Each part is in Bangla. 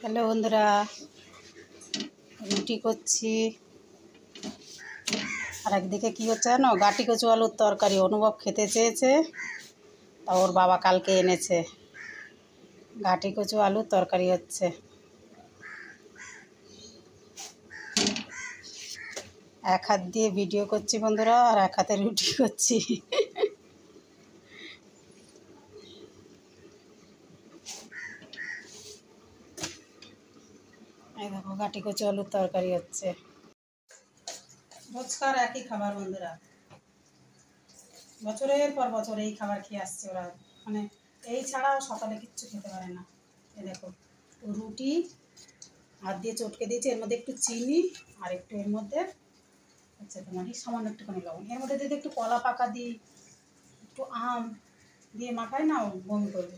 হ্যালো বন্ধুরা, রুটি করছি। আর একদিকে কী হচ্ছে জানো, গাটি কচু আলুর তরকারি, অনুভব খেতে চেয়েছে। তা ওর বাবা কালকে এনেছে। গাটি কচু আলুর তরকারি হচ্ছে। এক হাত দিয়ে ভিডিও করছি বন্ধুরা, আর এক হাতে রুটি করছি। এই দেখো গাটি কচু, আলুর তরকারি হচ্ছে। রোজকার একই খাবার বন্ধুরা। বছরের পর বছর এই খাবার খেয়ে আসছে ওরা। মানে এই ছাড়াও সকালে কিচ্ছু খেতে পারে না। এই দেখো, রুটি হাত দিয়ে চটকে দিয়েছি, এর মধ্যে একটু চিনি আর একটু এর মধ্যে হচ্ছে তোমার এই সামান্য একটুখানি লবণ। এর মধ্যে যদি একটু কলা পাকা দিই, একটু আম দিয়ে মাখায় না বমি করবে।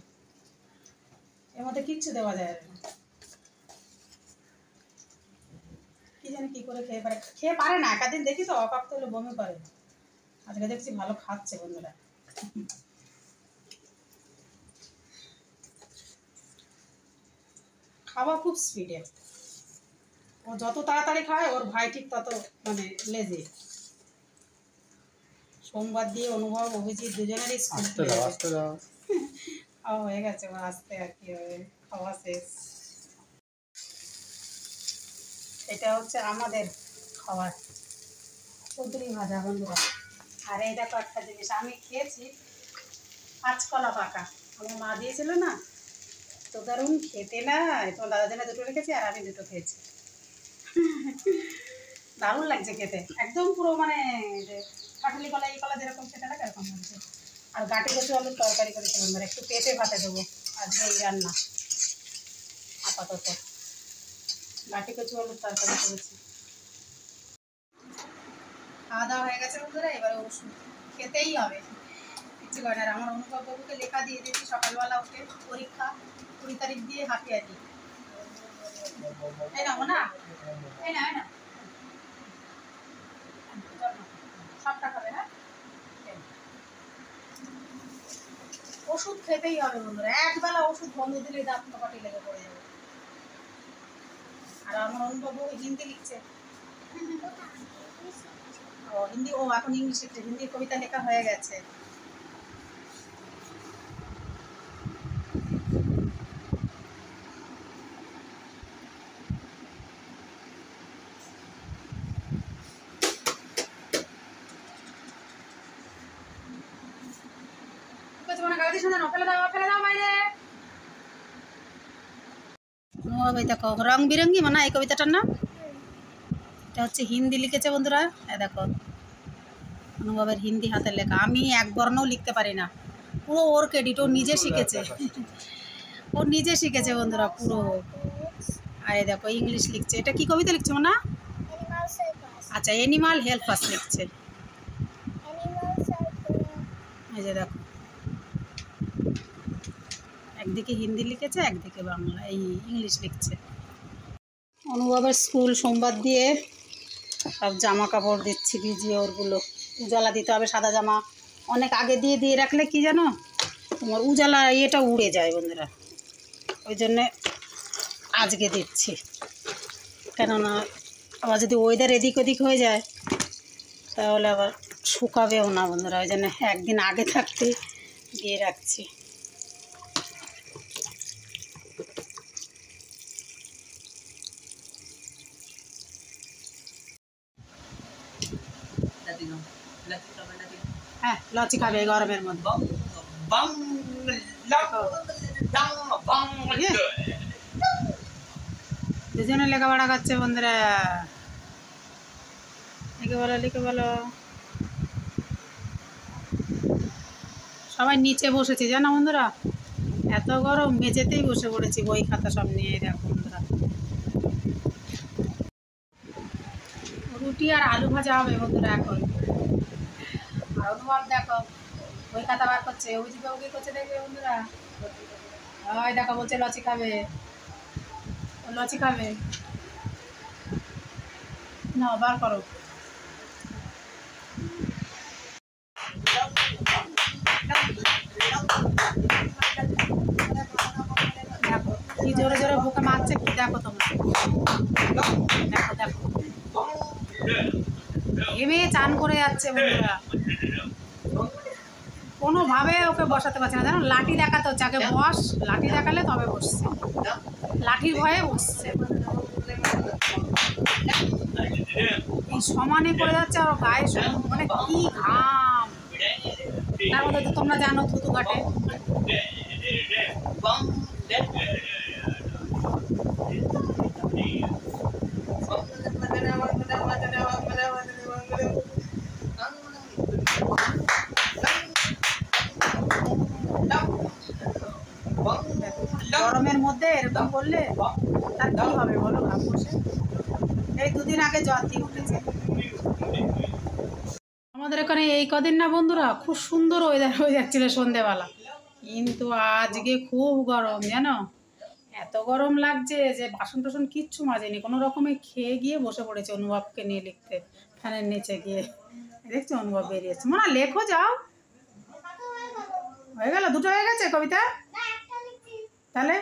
এর মধ্যে কিচ্ছু দেওয়া যায় না। কি জানি কি করে খেয়ে পারে খেয়ে পারে না একাদিন দেখি তো অপাক্ত হলে বমি করে। আজকে দেখছি ভালো খাচ্ছে বন্ধুরা। খাওয়া খুব স্পিডে ও যত তাড়াতাড়ি খায় ওর ভাই ঠিক তত মানে লেজে সোমবার দিয়ে অনুভব অভিজিৎ দুজনেরই খাওয়া হয়ে গেছে আসতে আর কি হবে খাওয়া শেষ। এটা হচ্ছে আমাদের খাবার। কুদরি ভাজা, বন্ধুরা। আর এই দেখো একটা জিনিস, আমি খেয়েছি কাঁচকলা পাকা। আমার মা দিয়েছিল না, তো দারুণ খেতে না তোমার দাদার জন্য দুটো রেখেছি আর আমি দুটো খেয়েছি। দারুণ লাগছে খেতে। একদম পুরো মানে যে কলা, এই কলা যেরকম খেতে লাগে, এরকম লাগছে। আর গাটি কচু আলুর তরকারি করেছি বন্ধুরা একটু পেটে ভাতে দেবো আজকে এই রান্না। আপাতত। গাটি কচু আলুর তরকারি করেছি। খাওয়া দাওয়া হয়ে গেছে বন্ধুরা, এবারে ওষুধ খেতেই হবে। কিছু করে আর আমার অনুভব বাবুকে লেখা দিয়ে দিয়েছি সকালবেলা উঠে পরীক্ষা কুড়ি তারিখ দিয়ে হাফিয়া দিই। না। না না সবটা খাবে হ্যাঁ? ওষুধ খেতেই হবে বন্ধুরা। একবেলা ওষুধ বন্ধ দিলে দাঁত কাটি লেগে পড়ে যাবে। আর আমার অনুভব হিন্দি লিখছে। ও, হিন্দি, ও এখন ইংলিশ লিখছে, হিন্দি কবিতা লেখা হয়ে গেছে। মানে গাড়ি শুনে ফেলে দাও ফেলে দাও বাইরে। ও ভাই দেখো, রং বিরঙ্গি মানে এই কবিতাটার নাম? এটা হচ্ছে হিন্দি লিখেছে বন্ধুরা। হ্যাঁ দেখো, অনুভবের হিন্দি হাতের লেখা। আমি এক বর্ণও লিখতে পারি না। পুরো ওর ক্রেডিট ও নিজে শিখেছে। ও নিজে শিখেছে বন্ধুরা, পুরো। আর দেখো, ইংলিশ লিখছে। এটা কি কবিতা লিখছে না আচ্ছা অ্যানিমাল হেল্পার্স লিখছে। এই যে দেখো একদিকে হিন্দি লিখেছে, একদিকে বাংলা, এই ইংলিশ লিখছে। অনুভবের স্কুল সোমবার দিয়ে সব জামা কাপড় দিচ্ছি, ভিজিয়ে ওরগুলো। উজালা দিতে হবে সাদা জামা। অনেক আগে দিয়ে দিয়ে রাখলে কি জানো? তোমার উজালা ইয়েটা উড়ে যায় বন্ধুরা। ওই জন্যে আজকে দিচ্ছি। কেননা আবার যদি ওয়েদার এদিক ওদিক হয়ে যায়, তাহলে আবার শুকাবেও না বন্ধুরা। ওই জন্য একদিন আগে থাকতে দিয়ে রাখছি। হ্যাঁ লচি খাবে গরমের মধ্যে। দুজনে লেখাপড়া করছে বন্ধুরা। লিখে বলো লিখে বলো। সবাই নিচে বসেছি, জানো বন্ধুরা? এত গরম, মেঝেতেই বসে পড়েছি বই খাতা সব নিয়ে দেখো বন্ধুরা। রুটি আর আলু ভাজা হবে বন্ধুরা এখন। অনুভব দেখো বই খাতা বার করছে, অভিজিৎ বাবু কি করছে দেখবে বন্ধুরা? ওই দেখো বলছে লচি খাবে। লচি খাবে। না, বার করো। জোরে জোরে বুক ওকে মারছে, দেখো তোমরা দেখো দেখো ঘেমে চান করে যাচ্ছে কোনোভাবে ওকে বসাতে পারছে না। জানো, লাঠি দেখাতে হচ্ছে আগে বস, লাঠি দেখালে তবে বসছে। লাঠির ভয়ে বসছে। সমানে করে যাচ্ছে আর গায়ে মানে কি ঘাম। তার মধ্যে তো তোমরা জানো থুতু কাটে গরমের মধ্যে এরকম করলে তার কি হবে বলো ভাব বসে? এই দুদিন আগে জ্বর দিয়ে উঠেছে। আমাদের এখানে এই কদিন না বন্ধুরা খুব সুন্দর ওয়েদার হয়ে যাচ্ছিল সন্ধেবেলা। কিন্তু আজকে খুব গরম, জানো? এত গরম লাগছে যে বাসন টাসন কিচ্ছু মাজেনি। কোনো রকমে খেয়ে গিয়ে বসে পড়েছে অনুভবকে নিয়ে লিখতে, ফ্যানের নিচে গিয়ে। দেখছ অনুভব বেরিয়েছে। মা, লেখো যাও। হয়ে গেল? দুটো হয়ে গেছে কবিতা? তাহলে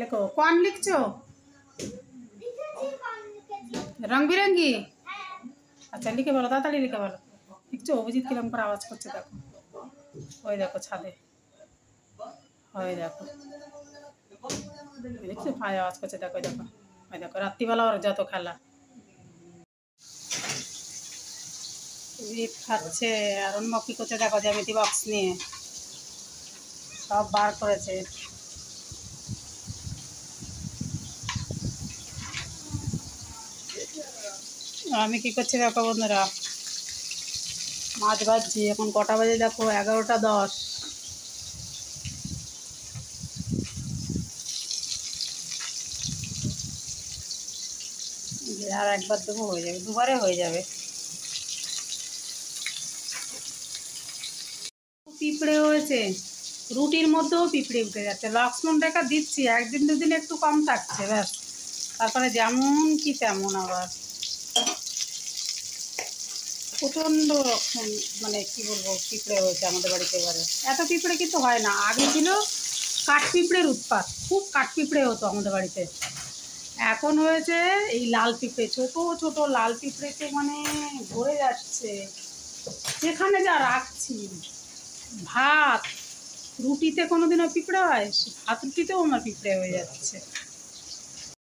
লেখো। কোন লিখছো? রং বিরঙ্গি? আচ্ছা লিখে বলো তাড়াতাড়ি লিখে বলো দেখছ, অভিজিৎ কিরম করে আওয়াজ করছে, দেখো। ওই দেখো, ছাদে। ওই দেখো। দেখছ, ভাই আওয়াজ করছে, দেখো দেখো। ওই দেখো, রাত্রিবেলা ওর যত খেলা। অভিজিৎ খাচ্ছে, আর অন্য কি করছে, দেখো, জ্যামিতি বক্স নিয়ে। সব বার করেছে। আমি কি করছি দেখো বন্ধুরা? মাছ ভাজছি। এখন কটা বাজে দেখো? এগারোটা দশ। আর একবার দেবো হয়ে যাবে। দুবারে হয়ে যাবে। পিঁপড়ে হয়েছে। রুটির মধ্যেও পিঁপড়ে উঠে যাচ্ছে। লক্ষ্মণ রেখা দিচ্ছি। একদিন দুদিন একটু কম থাকছে, ব্যাস। তারপরে যেমন কি তেমন আবার। প্রচণ্ড রকম মানে কি বলব, পিঁপড়ে হয়েছে আমাদের বাড়িতে এবারে। এত পিঁপড়ে কিন্তু হয় না। আগে ছিল কাঠ পিঁপড়ের উৎপাত। খুব কাঠ পিঁপড়ে হতো আমাদের বাড়িতে। এখন হয়েছে এই লাল পিঁপড়ে, ছোট ছোট লাল পিঁপড়েতে মানে ভরে যাচ্ছে। যেখানে যা রাখছি, ভাত, রুটিতে কোনোদিনও পিঁপড়ে হয়, ভাত রুটিতেও আমার পিঁপড়ে হয়ে যাচ্ছে।